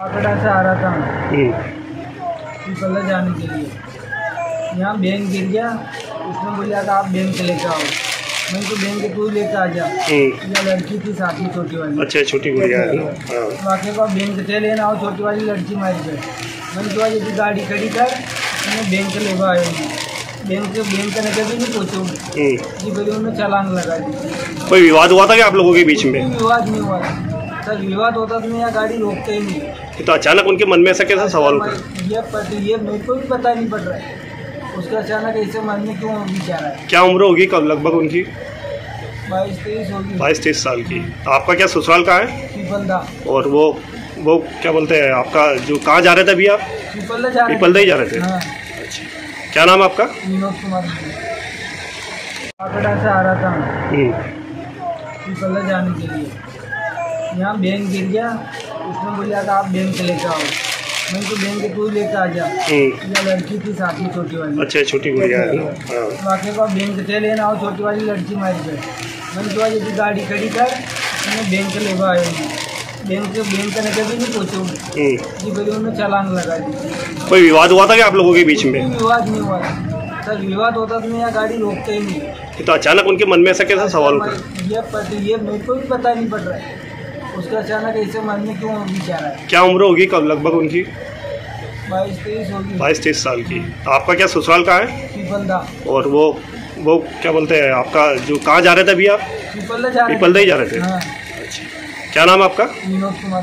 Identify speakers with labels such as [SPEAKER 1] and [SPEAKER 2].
[SPEAKER 1] काकड़ा से आ रहा था।
[SPEAKER 2] हम्म,
[SPEAKER 1] जाने के लिए। यहाँ बैंक गिर गया। उसने बोला था आप बैंक लेके आओ। मैं तो बैंक तू लेके आ जा? या लड़की थी साथ में छोटी वाली।
[SPEAKER 2] अच्छा छोटी गुड़िया है। हाँ।
[SPEAKER 1] बाकी को बैंक से लेना आओ छोटी वाली लड़की मारी गई। मैंने कहा यदि गाड़ी खड़ी कर मैं बैंक ले आया हूँ। बैंक के बैंक ने कभी नहीं पूछूँ
[SPEAKER 2] हम्म,
[SPEAKER 1] जी। बोले उन्होंने चालान लगा दी।
[SPEAKER 2] कोई विवाद हुआ था क्या आप लोगों के बीच में?
[SPEAKER 1] विवाद नहीं हुआ सर विवाद होता तो यहाँ गाड़ी रोकते ही नहीं।
[SPEAKER 2] तो अचानक उनके मन में ऐसा कैसा सवाल उठा?
[SPEAKER 1] ये पता ये मेरे को भी पता नहीं पड़ रहा है। उसका अचानक ऐसे मन में क्यों विचार है?
[SPEAKER 2] क्या उम्र होगी कब लगभग उनकी?
[SPEAKER 1] बाईस तेईस होगी।
[SPEAKER 2] बाईस तेईस साल की। तो आपका क्या ससुराल कहाँ है?
[SPEAKER 1] पीपलदा
[SPEAKER 2] और वो वो क्या बोलते हैं आपका जो कहाँ जा रहे थे अभी आप?
[SPEAKER 1] पीपलदा जा
[SPEAKER 2] पीपलदा ही जा रहे थे?
[SPEAKER 1] हाँ।
[SPEAKER 2] क्या नाम आपका?
[SPEAKER 1] विनोद कुमार। से आ रहा था।
[SPEAKER 2] हम्म,
[SPEAKER 1] पीपलदा जाने के लिए। यहाँ बैंक गिर गया उसने बोला था आप बैंक लेकर आओ। मैं तो बैंक तू लेके आ जा।
[SPEAKER 2] हम्म,
[SPEAKER 1] या लड़की थी साथ में छोटी वाली।
[SPEAKER 2] अच्छा छोटी गुड़िया
[SPEAKER 1] बाकी को बैंक से लेना आओ छोटी वाली लड़की मारी गई मैंने कहा यदि गाड़ी खड़ी कर मैं बैंक ले आया हूँ। बैंक के बैंक ने कभी नहीं पूछूँ।
[SPEAKER 2] हम्म,
[SPEAKER 1] जी बोले उन्होंने चालान लगा दी।
[SPEAKER 2] कोई विवाद हुआ था क्या आप लोगों के बीच में?
[SPEAKER 1] विवाद नहीं हुआ। सर विवाद होता तो मैं यहाँ गाड़ी रोकते ही नहीं।
[SPEAKER 2] तो अचानक उनके मन में ऐसा कैसा सवाल उठा?
[SPEAKER 1] ये ये मेरे को भी पता नहीं पड़ रहा है। उसका अचानक ऐसे मन में क्यों विचार है?
[SPEAKER 2] क्या उम्र होगी कब लगभग उनकी?
[SPEAKER 1] बाईस तेईस होगी।
[SPEAKER 2] बाईस तेईस साल की। तो आपका क्या ससुराल कहाँ है?
[SPEAKER 1] पीपलदा।
[SPEAKER 2] और वो वो क्या बोलते हैं आपका जो कहाँ जा रहे थे अभी आप?
[SPEAKER 1] पीपलदा जा रहे
[SPEAKER 2] पीपलदा ही जा रहे थे?
[SPEAKER 1] हाँ।
[SPEAKER 2] क्या नाम आपका?
[SPEAKER 1] विनोद कुमार